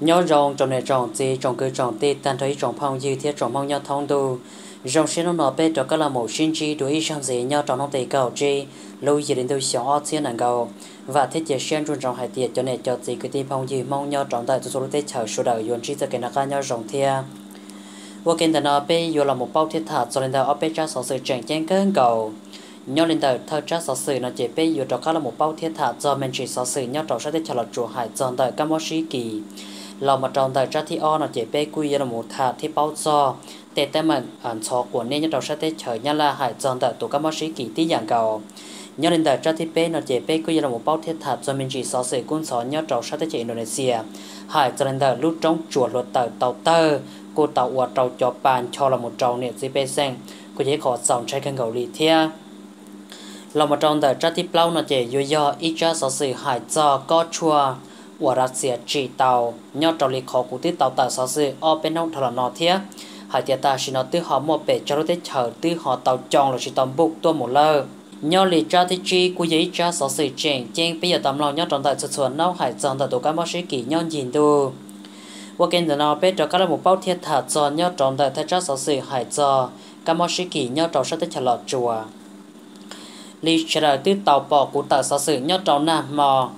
nhớ rong trong này trồng gì trong cứ trồng tê tan thấy trồng phong, dư thiết trồng mong nhau thông đồ rong xin nó nọ bê cho các là một sinh chi đối sang gì nhau trong nó tê cầu chi, lưu gì đến tôi xóa thiên nàng cầu. Và thiết chế xuyên trung trong hải tiệt cho này cho gì cứ tin phong dư mong nhau trong tại tôi số tê chờ số đời yuan chi cho cái nhà nhau rong thia. Và cái đó bê yo là một bao thiết thật cho nên đó ở bê cha sở sự chẳng chén cơn cầu. Nhau lên đời thơ cha sở sự nó chỉ bê yo cho các là một bao thiết thật cho mình chỉ sở sự nhau trong sẽ tê chờ là chùa hải chọn tại các mối sĩ kỳ เรามาจองแต่จ้าที่อ้อนเจ็บไปกุยระมูถาที่เป้าจอแต่แต่มันอ่านชอกวนเนี่ยเราใช้ได้เฉยยันละหายจองแต่ตัวก็มาชีกี่ที่อย่างเก่า nhớ đến đời cho thiết bé nó chế bé có là một bao thiết thạp cho mình chỉ sáu sự quân sáu nhớ trâu sát tới Indonesia hải cho nên đời lúc trong chuột luật tàu tàu tơ cô tàu uất trâu cho bàn cho là một trâu nè dưới bé sen cô chế khó dòng trái khăn gầu lì thia là một trong đời cho thiết bao nó chế yo yo ít cho sáu sự hải cho có chua của ra xia chỉ tàu nhau trò lì khó cụ tí tàu tàu sáu sư ở bên nông thọ nọ thế hải tiệt ta xin nó tư họ mua bể cho tới chờ tư họ tàu chọn là chỉ tàu bục tua một lơ. Nhau lì cha thì chi cụ giấy cha sáu sư chèn chèn. Bây giờ tầm lòng nhau trong tại xuất xuân nấu hải dân tại tổ cá mò sĩ kỳ nhau nhìn tu qua kênh nào bé cho các là một bao thiết thả cho nhau trong tại thái cha sáu sư hải cho. Cá mò sĩ kỳ nhau trong sát tới chờ lọt chùa. Lì chờ tư tàu bỏ cụ tàu sáu sư nhau trong nam mò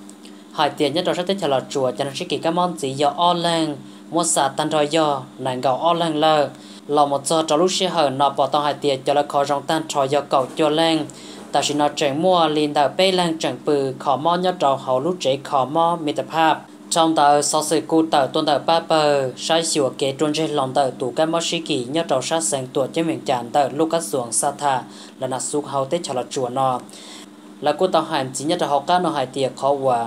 hai tiền nhất rồi sẽ thích là chùa cho nên sẽ kỳ các món gì do online, lang mua xả tan rồi do nàng gạo online lang lờ lò một giờ cho lúc sẽ hở nọ bỏ tao hai tiền cho là khó rong tan trò do cậu cho lang. Ta chỉ nói chuyện mua liền đào bê lang chẳng bự khó mò nhất trò hậu lúc chế khó mò mít tập hạp. Trong tờ sau sự cụ tờ tuần tờ ba bờ sai sửa kế trôn trên lòng tờ tủ các món sĩ kỳ nhớ trò sát sành tuổi trên miệng chán tờ lúc các xuống xa thả là nạt xuống hậu tết cho là chùa nọ. Là cô tàu hành chỉ nhất là học các nó hải tiệc khó hòa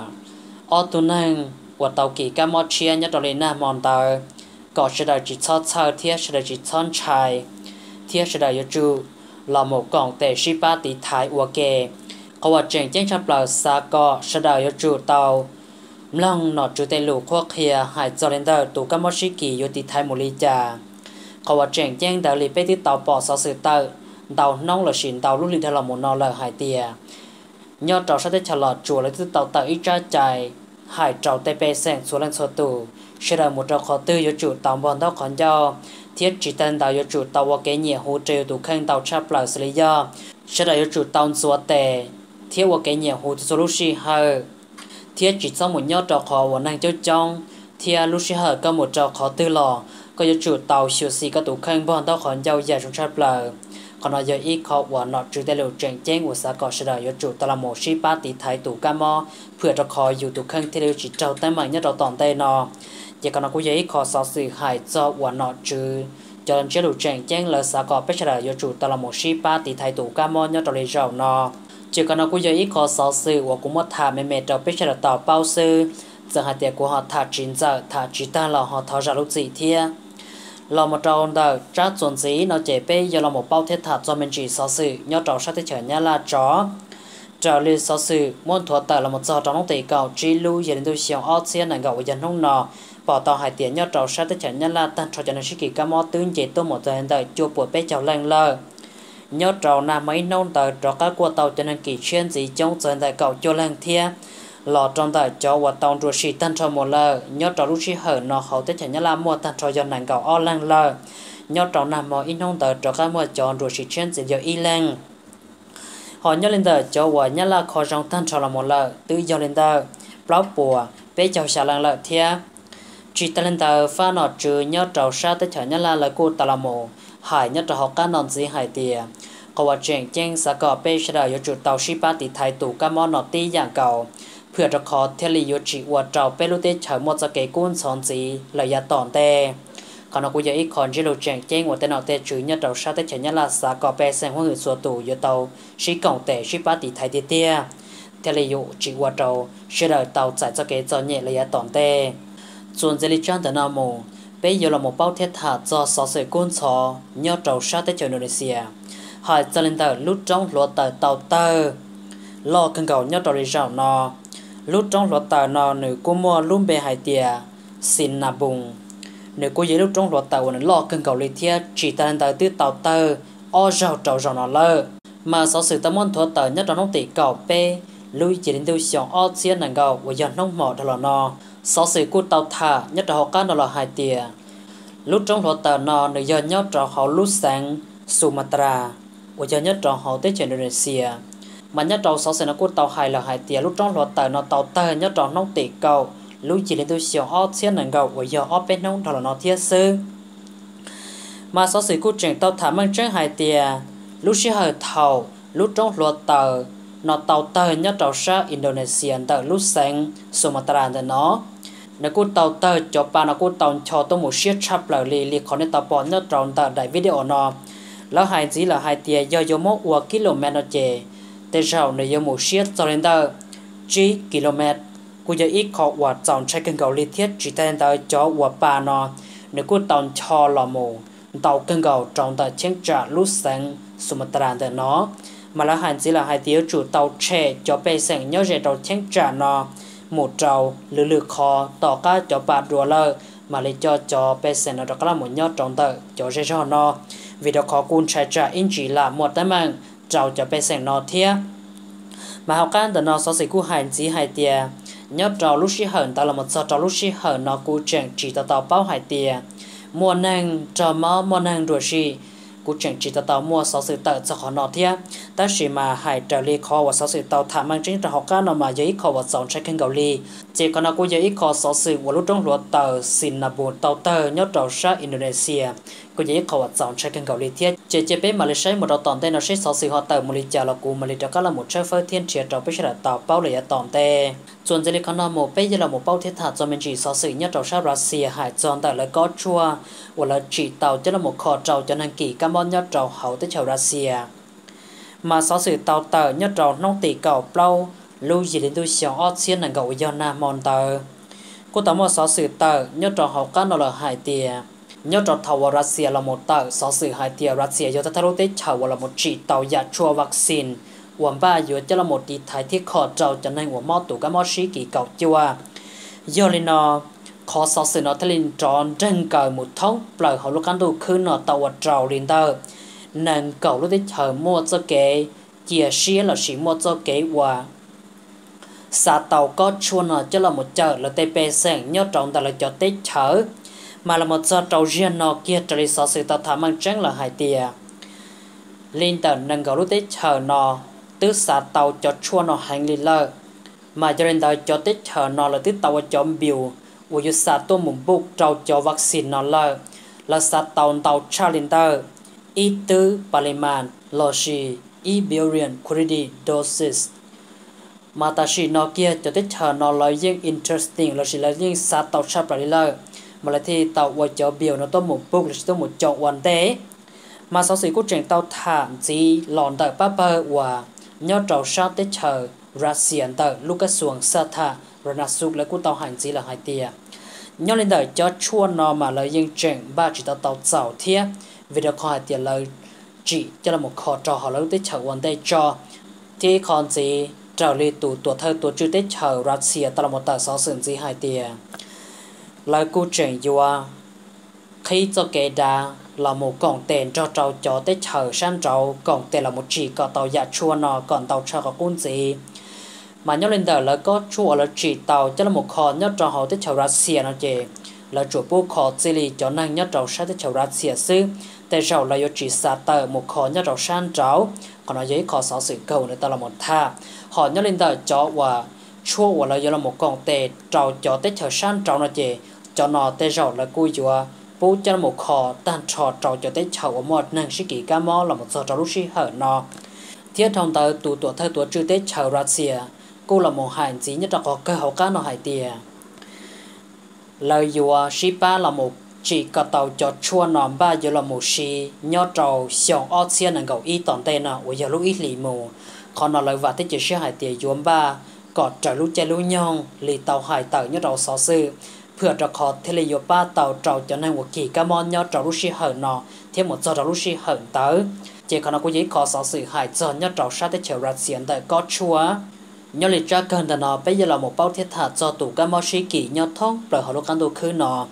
ở tu năng của tàu kỳ cam mót chia nhất rồi na mòn tàu có sẽ đại chỉ cho cho thiết sẽ đại chỉ chọn trái thiết sẽ đại chú là một con tệ shi ba tỷ thái của kề có vật trình trên chấp là xa có sẽ đại chú tàu lòng nọ chú tệ lũ khoa kia, hai cho lên đời tụ cam mót shi kỳ yo tỷ thái một ly trà có vật trình trên đại lý bê tí tàu bỏ sao sự tàu tàu nông là xin tàu lúc linh theo là một nọ là hai tiền nhớ trò sẽ tới lọt chùa lấy từ tàu tàu ít ra chạy hải trào tây bê sang số lần số tù. Sẽ là một trò khó tư yếu chủ tàu bọn đó còn do. Thiết chỉ tên tàu yếu chủ tàu và cái nhẹ hỗ trợ tù khăn tàu chắp lại xử lý do. Sẽ là yếu chủ tàu số tệ thiết và cái nhẹ hỗ trợ lúc xí hờ. Thiết chỉ sau một nhớ trò khó và năng chơi trong thiết lúc xí hờ có một trò khó tư lò. Có yếu chủ tàu siêu xí có tụ khăn bọn đó còn do giải trong chắp lại còn nói giờ ít khó và nó trừ tài liệu trình chén của xã có sự đời chủ tao là một sĩ ba tỷ thái tụ ca mò. Vừa cho khó dù tụ khăn thì liệu chỉ trâu tay mạnh nhất đó toàn tay nó giờ còn nó cũng giờ ít khó sao sự hại cho và nó trừ cho nên chế độ trình chén là xã có biết đời chủ tao là một sĩ ba tỷ thái tụ ca mò nhất đó lấy giàu nó chỉ còn nó cũng giờ ít khó sao sự và cũng mất thả mẹ mẹ cho biết đời tao bao sư. Giờ hai tiệc của họ thả chín giờ, thả chỉ ta là họ tháo ra lúc gì thiệt lo một trâu đó trát chuẩn dí nó chế bê giờ là một bao thiết thật cho mình chỉ so sự nhớ trâu sát tới trở nhà là chó trở lên so sự muốn thua tờ là một giờ trong nông tỷ cầu chi lưu giờ đến tôi xiong ở xe này gạo dân nông nọ bỏ tàu hải tiền nhớ trâu sát tới trở nhà là tan cho cho nên sĩ kỳ cam mò tương chế tôi một giờ hiện tại chua bùa bê chào lành lờ. Nhớ trâu là mấy nông tờ, trò các của tàu cho nên kỳ chuyên gì trong giờ hiện tại cầu cho lành thiê lo trong tại cho và tàu rùa xì tan cho một lờ nhớ trò lúc xì hở nó hậu tết chả nhá là mua tan cho dân nàng cầu o lang lờ nhớ trò nằm mò in hông tờ cho các mua chọn rùa xì chen sẽ giờ y lang họ nhớ lên tờ cho và nhá là khó trong tan cho là một lờ tư do lên tờ blog bùa bé chào xà lang lờ thia. Chỉ ta lên tờ, pha nọ trừ nhớ trò sa tết chả nhá là lời cô ta là một hải nhớ trò học cá nòn gì hải tìa. Có vật chuyện chênh xã có bê sẽ đợi cho chủ tàu shipa thì thái tủ các mò nọ tí dạng cầu. าชิปาติไทยตู่กามอนอตีอย่างเก่าเพื่อจะขอเทลียุจิวัวเจ้าเปรุเตเฉยหมดจะเกกุ้นสอนจีระยะตอนเตขณะกูยังอีกคนที่รู้แจ้งแจ้งว่าแต่นอเตจุยเนี่ยเราชาติเฉยเนี่ยลาสากอเปเซงหัวหือสัวตู่อยู่เตาชีกงเตชีปาติไทยเตี้ยเทลียุจิวัวเจ้าชื่อเราเตาจ่ายจะเกจอเนี่ยระยะตอนเตส่วนเจลิจันเดนาโมbây giờ là một bao thiết thả cho sáu sợi côn chó nhớ trâu sát tới châu Indonesia hỏi cho lên tờ lúc trong lúa tờ tàu tờ lo cần cầu nhớ trâu đi rào nò lúc trong lọt tàu nó nữ cô mua luôn bề hải tiề xin nà bùng. Nữ cô dễ lúc trong lọt tàu nó lo cần cầu lý thia, chỉ ta tàu tư tàu tơ o rào trâu rào nó lơ. Mà sau sự tâm môn thua tàu nhất trong nông tỷ cầu p lui chỉ đến tiêu xiong o xiên nàng cầu và dân nông mỏ đó là nọ sau sự cô tàu thả nhất trong họ cá đó là hai tia lúc trong lọt tờ nó người giờ nhớ trò họ lúc sáng, Sumatra. Và giờ nhớ trò họ tới Indonesia mà nhớ trò sáu sự nó cú tàu hai là hai tiền lúc trong họ tờ nó tàu tờ nhớ trò nông tỷ cầu lúc chỉ lên tôi xíu ó thiên nâng gạo và giờ ó bên nông thọ là nó thiết sư mà sáu sự cú chuyển tàu thả mang chân hai tiền lúc sẽ hơi thầu lúc trong họ tờ nó tàu tờ nhớ trò sa Indonesia tờ lúc sáng Sumatra nó nếu cô tàu tờ cho bà nó cô tàu cho tôi một chiếc chắp lời lì lì khó nên tàu bỏ nhớ tròn tờ đại video nóแล้ว hai chỉ là hai một chiếc cho lên tờ. Chỉ km cô giờ ít khó ua chọn chạy cần cầu lý thiết, chỉ tên tờ cho ua bà nó nếu cô tàu cho là một tàu cần cầu trong tờ chiến trả lúc sáng Sumatra tờ nó mà là hai chỉ là hai tia chủ tàu trẻ cho bê sành nhớ về tàu chiến trả nó một trâu lử lử khó tỏ cá cho bà đùa lơ, mà lấy cho cho bê sen nó đó là một nhớ trong tờ cho dễ cho nó vì đó khó cún trả in chỉ là một tấm mạng trâu cho bé sen nó thia. Mà học can từ nó so sánh cú hành chỉ hai tiền nhớ trâu lúc xí hởn ta là một số trâu lúc xí hởn nó cú chẳng chỉ tao tao bao hai tiền mua năng trâu máu mua năng đuổi xí cú chẳng chỉ tao mua sáu sự tờ cho họ nó thia. Ta chỉ mà hai trở li kho và sáu sự tao thả mang chính cho học can nó mà giấy kho và dọn trái kinh gạo li chỉ còn nó cú giấy kho sáu sự và lúc trong luật tờ, xin là buồn tao tờ, nhớ trâu sa Indonesia cú giấy kho và dọn trái kênh gạo li thia chỉ Malaysia một đầu tòn tên nó sẽ sáu sự họ tờ một lý là cụ một lý là một trái phơi thiên triệt trâu bây giờ là tàu bao lệ tòn tê chuẩn giấy con nó một bây giờ là một bao thiết thả cho mình chỉ sáu sự nhớ trâu sa Russia hải dọn tại là có chua và là chỉ tàu cho là một kho trâu cho nên kỳ carbon nhớ trâu hậu tới chầu Russia mà sáu sự tàu tờ nhớ trâu nông tỷ cầu bao lưu gì đến tôi xóa ót xiên là gậu do Monter, tờ cô tao một sáu sự tờ nhớ trâu học các nó là hải tiền nhớ trò thầu và Russia là một tờ so sự hai tia Russia do ta rút chào và là một chỉ tàu giả chua vaccine. Quảng ba dựa cho là một đi thái thiết khó trâu cho nên quảng mò tủ cái mò sĩ kỳ cầu chưa à. do lên nó khó so sự nó thay lên tròn trên cờ một thống bởi họ lúc ăn đủ khứ nó tàu và trâu lên tờ. Nên cầu lúc đấy chờ mua cho kế chia sẻ là sĩ mua cho kế và xa tàu có chua nó cho là một chợ là tê bê sẹn nhớ trọng tại là cho tết chở mà là một do trâu riêng nó kia trời sợ sự tạo thả mang trắng là hai tia linh tờ nâng gấu lúc tết chờ nó tứ xả tàu cho chua nó hành lý lơ mà cho nên đời cho tết chờ nó là tứ tàu cho biểu của dù xả tôi mùng bục trâu cho vaccine nó lơ là xả tàu tàu cha linh tờ y tứ paliman lo shi y billion kuridi dosis mà ta chỉ nó kia cho tết chờ nó là riêng interesting là chỉ là riêng xả tàu cha bà lý lơ mà là thì tàu qua cho biểu nó tôi một bước là tôi một chỗ quan tế. Mà sau sự cố trình tàu thảm gì lòn tờ ba ba và nhau trầu sát tới chờ Russian tờ lúc cái xuồng sa thả rồi nát sụp lại cú tàu hành gì là hai tia. Nhau lên đời cho chua nó mà lời yên chuyện ba chỉ tàu tàu giàu thiê vì được hai tiền lời chỉ cho là một khó trò họ lâu tới chờ vấn tế cho. Thì còn gì trở lại tụ tụ thơ tụ chưa tới chờ Russia tàu là một tờ sáu sừng gì hai tia là cô trình vừa khi cho kẻ đa là một con tên cho trâu cho tới chờ sang trâu, con tên là một chỉ có tàu dạ chua nó còn tàu chờ có cuốn gì mà nhớ lên đời là có chua là chỉ tàu cho là một khó nhớ cho họ tới chờ ra xìa nó chè là chủ bố khó chỉ lì cho năng nhớ trâu sát tới chầu xìa sư tại sao là do chỉ xa tờ, một khó nhớ trâu sang trâu. Còn nó giấy khó xóa sự cầu nữa ta là một tha. Họ nhớ lên đời cho và chua và là do là một con tên trâu cho tới chầu sang trâu nó chè cho nó tê sao là cùi chùa. Bố cho một kho tan trò trò cho tới chầu một năng sĩ kỷ ca mò là một giờ trâu lúc sĩ hở nó thiết thông tờ tụ tuổi thơ tuổi chưa chậu ra Russia cô là một hành chỉ nhất là có cơ hậu cá nó hải tìa. Lời dùa Shiba là một chỉ có tàu cho chua nón ba giờ là một sĩ nhớ trâu xong ót xìa năng gầu y tòn tên nó bây giờ lúc ít lì mù. Còn nó lời và tới chỉ sĩ hải tìa dùm ba có trở lúc chạy lúc nhong, lì tàu hải tàu nhớ đầu sáu sư เพื่อจะขอเทเลโยป้าเต่าเจ้าจะนั่งวักี่กามอนยอดจอรุชิเหินนอเทียมหมดจอรุชิเหินเตอเจคณะกุยิขอสอสื่อหายจอนยอดจอชาติเชรัสเสียนแต่ก็ชัว nhớ lịch ra cần là nó bây giờ là một bao thiết thả cho tủ các món sĩ kỷ nhớ thông bởi họ lúc ăn đồ khứ nó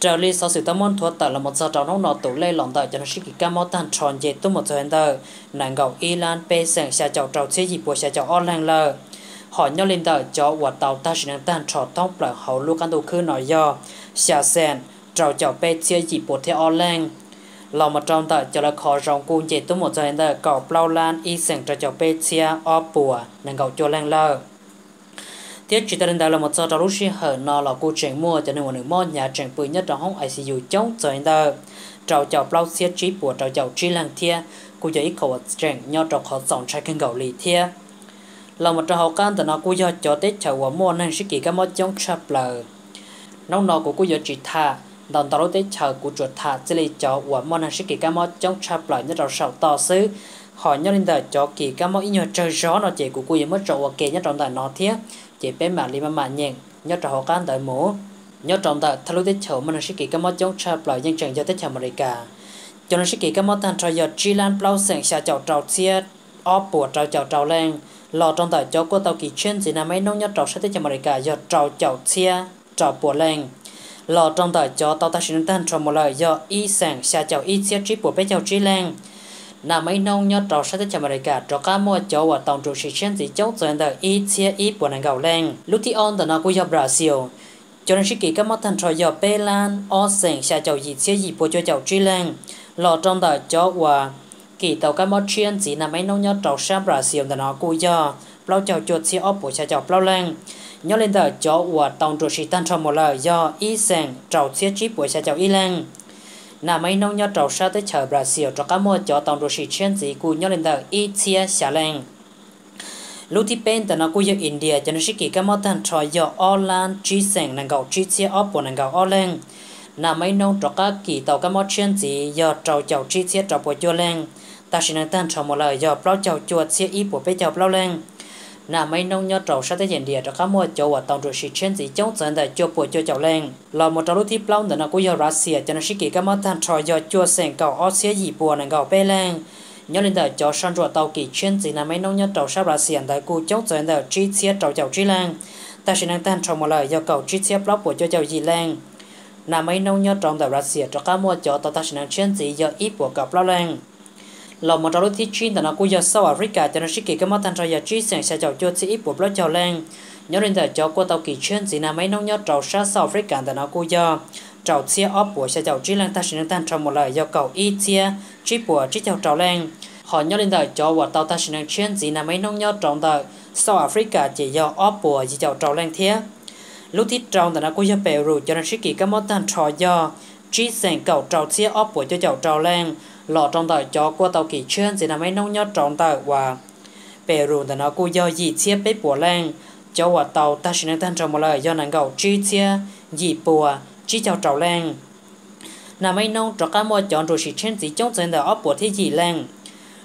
trở đi sau sự tâm môn thuật tại là một giờ trâu nông nó tủ lê lòng tại cho nó sĩ kỷ các món tan tròn dễ tu một giờ hiện đời nàng gạo Iran bê sàng xa chậu trâu chế gì bộ xa chậu online lờ họ nhau lên tờ cho quả tàu ta sẽ năng tan trò tông là hậu lúc ăn đồ khứ nói do. Xà sen trào chào bê chia dị bộ theo o lên lòng mà trong tờ cho là khó rong cung chỉ tu một giờ tờ cỏ plau lan, y sừng trào chào bê chia, o bùa, nâng gạo cho lên lơ. Thiết chỉ tên là một giờ trò lúc xí hở nó là cô chuyện mua cho nên một nữ môn nhà chuyện bự nhất trong hông ICU chống giờ tờ trào chào plau xia trí bùa trào chào trí lăng thiên cô giờ ít khẩu chuyện nhau trào khó dòng trái kinh gạo lì thiên là một trò học can từ nó cũng do cho tết chào quả mua nên sĩ kỳ các món chống chập lờ. Nông nó cũng cũng do chỉ thà, đòn tàu tết chào của chuột thà chỉ lấy cho quả mua nên sĩ kỳ các món chống chập lờ nhất là sầu to xứ. Họ nhau lên đời cho kỳ các món ít trời gió nó chỉ của cô giờ mất trâu kề nhất trong đời nó thiết chỉ bé mà li mà mà nhện nhớ trò học can đời mũ. Nhớ trong đời thay tết chào mua nên sĩ kỳ các món chống chập lờ nhưng chẳng cho tết chào mà cả. Cho nên sĩ kỳ các món tan trò giờ chi lan plau sẹn xa chào trâu chia óp bùa chào trâu lên lò trong tờ cho cô tàu kỳ chuyên gì là mấy nông nhất trâu sẽ tới cho mọi cả do trâu chậu xe trâu bùa lên lò trong tờ cho tàu ta sẽ tên trâu một lời do y sản xa chậu y xe trí bùa bé chậu trí lên là mấy nông nhất trâu sẽ tới cho mọi cả trâu cá mua cho và tổng trụ sĩ chuyên gì chống cho tờ y xe y bùa nàng gạo lên lúc thì on tờ nó của do Brazil. Cho nên sĩ kỳ các mắt thành trò do Bê Lan, O sản xa chậu y xe y bùa cho chậu trí lên lò trong tờ cho và kỳ tàu cá mót chuyên chỉ là mấy nông nhớ tàu sang Brazil là nó cùi giờ bao chào chuột xe ốp của cha chào bao lên nhớ lên tờ cho của tàu trụ sĩ tan trong một lời do y sang trâu xe chip của cha chào y lên là mấy nông nhớ tàu sang tới chợ Brazil cho cá mua cho tàu trụ sĩ chuyên chỉ cùi nhớ lên tờ y chia xả lên lúc thì bên tờ nó cùi giờ India, cho nó sĩ kỳ cá mót tan cho do Orlan chi sang nàng gạo chi xe ốp của nàng gạo Orlan là mấy nông trọ các kỳ tàu các mót chuyên chỉ do trầu chầu chi xe trọ của chua lên ta sẽ năng tan trong một lời do bao chào chuột xe ít của bé chào bao lên. Nà mấy nông nhớ trầu sát tới hiện địa cho các mua châu và tàu rồi sĩ trên gì chống dẫn tại cho bộ cho chào lên. Lò một trâu lúc thi bao nữa nó cũng do Russia cho nó sĩ kỳ các món tan trò do chua sen cầu ở xe gì bộ này cầu bé lên. Nhớ lên tại cho sang ruột tàu kỳ trên gì nà mấy nông nhớ trầu sát Russia tại cô chống dẫn tại chi xe trầu chào chi lên. Ta sẽ năng tan trong một lời do cầu chi xe block bộ cho chào gì lên. Nà mấy nông nhớ trồng tại Russia cho các mua cho tàu ta sẽ năng trên gì do ít bộ cầu block lên lò một trâu thì chuyên là cũng giờ sau Africa cho nó sẽ kể cái mắt thành trâu giờ chuyên sang sẽ chào cho chỉ ít bộ blog chào lên nhớ đến giờ cho qua tàu kỳ chuyên gì nào mấy nông nhớ trâu sát sau Africa là nó cũng giờ trâu chia ốp bộ sẽ chào chuyên lên ta sẽ nên tan trong một lời do cầu ít chia chỉ bộ chỉ chào trâu lên họ nhớ đến giờ cho qua tàu ta sẽ nên chuyên gì nào mấy nông nhớ trâu tờ sau Africa chỉ do ốp bộ chỉ chào trâu lên thế lúc thiết trâu là nó cũng giờ Peru cho nó sẽ kể cái mắt thành trâu do chỉ sang cầu trâu chia ốp bộ cho chào trâu lên lọ trong tờ cho qua tàu kỳ chuyên thì là mấy nông nhớ trong tờ và Peru. Thì nó cũng do gì chia bếp bùa lên, cho qua tàu ta chỉ nên thân trong một lời do nàng gầu chi chia gì bùa chi chào trầu lên. Là mấy nông cho các mua chọn rồi chỉ trên gì trong dân đó ốp bùa thế gì lên.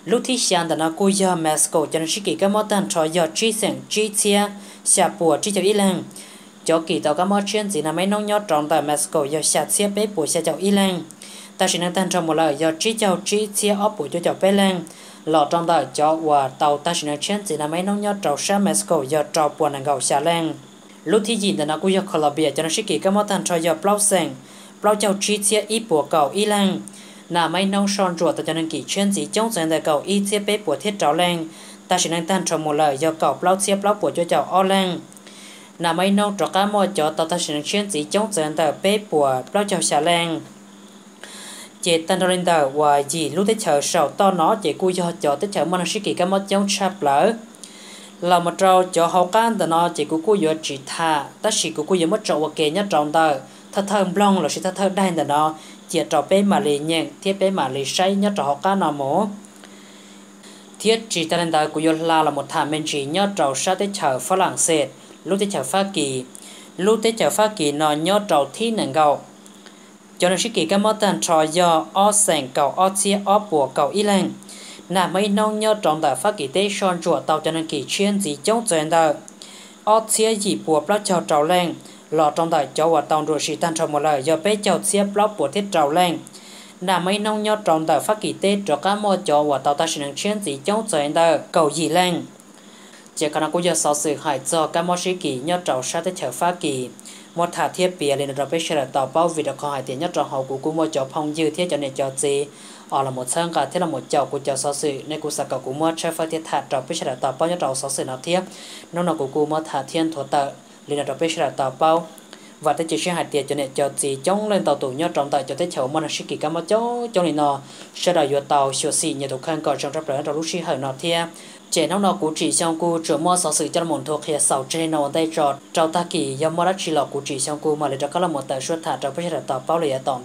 Lúc thi sáng thì nó cũng do Mexico cho nên chỉ kỳ các mua tên cho do chi seng chi chia xả bùa chi chào ít lên. Cho kỳ tàu các mua chuyên gì là mấy nông nhớ trong tờ Mexico do xả chia bếp bùa xả chào ít lên ta chỉ nên tan trong một lời do trí cho trí chia ốp bụi cho cháu bé lên. Lọ trong đời cho và tàu ta chỉ nên chiến chỉ là mấy nông nhớ trâu sa Mexico do trâu buồn nàng gạo xa lên lúc thì gì là cũng do Colombia cho nó sẽ kỳ các món tan cho do plau sen plau cho trí chia ít bùa cầu y lên là mấy nông son ruột ta cho nên kỳ chiến chỉ chống dành đời cầu y chia bé bùa thiết trâu lên ta chỉ nên tan trong một lời do cầu plau chia plau bùa cho cháu o lên là mấy nông trọ cá mò cho tàu ta chỉ nên chiến chỉ chống dành đời bé bùa plau cho xa lên chế tan lên tờ và gì lúc tới chờ sầu to nó chế cua cho cho tới chờ mà nó sĩ kỳ cái mất giống chạp lỡ. Là một trâu cho hậu can tờ nó chế cú cua giờ chỉ tha ta sĩ cú cua giờ mất trâu ok nhất trong tờ. Thật thơm long là sĩ thật thơm đai tờ nó. Chế trâu bé mà lì nhện thiết bé mà lì say nhất trâu hậu can nào mổ. Thiết chỉ tan lên tờ cú giờ là là một thảm men chỉ nhất trâu sát tới chờ phá làng sệt lúc tới chờ phá kỳ. Lúc tới chờ phá kỳ nó nhất trâu thi nâng gầu cho nên sĩ kỳ các món tên trò do o sành cầu o chia o bùa cầu y lên là mấy nông nhớ trong đời phát kỳ tế son chùa tàu cho nên kỳ chuyên gì chống chuyện đời o chia gì bùa bắt chào trào lên lọ trong đời cho và tàu rồi sĩ tan trong một lời do bé chào chia bó bùa thiết trào lên là mấy nông nhớ trong đời phát kỳ tế cho các mô cho và tàu ta sẽ nâng chuyên gì chống chuyện đời cầu gì lên chỉ cần cô giờ sau sự hại cho các món sĩ kỳ nhớ trâu sát tới chờ phát kỳ một thả thiết bìa lên rồi bây giờ tàu bao vì đã có hai tiền nhất trâu hậu của cũng mua cho phong dư, thiết cho nên cho gì ở là một sang cả thế là một chậu của chậu sáu sự nên cũng sạc cũng mua chơi phải thiết thả trâu bây giờ tàu bao nhất trâu sáu sự nào thiết. Nó là của cũng mua thả thiên thổ tợ lên rồi bây giờ tàu bao và tới chỉ sẽ hạt tiền cho nên cho gì chống lên tàu tủ nhất trong tại cho tới chậu mà nó sẽ kỳ cam mà chỗ chống này nó sẽ đòi vừa tàu sửa xì nhiều độ khăn còn trong rất trong lúc xí hở nọ thiết. chế nông nọ cụ chỉ xong cụ trở mua sáu sự cho một thuộc hệ sáu trên nông tay trọt trao ta kỳ yếm mua đất chỉ lọ cụ chỉ xong cụ mà lấy cho các là một tờ suất thả trao bây giờ tờ bao lì ở tổng